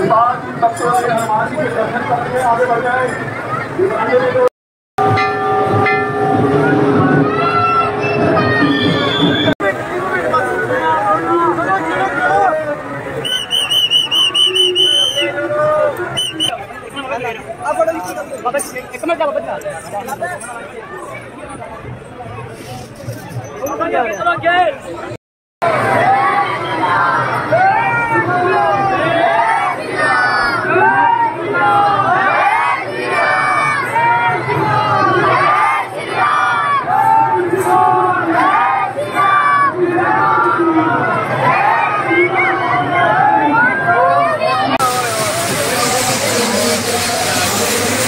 विभाग इन बच्चों से हनुमान जी के दर्शन करके आगे बढ़ जाए Come on, guys!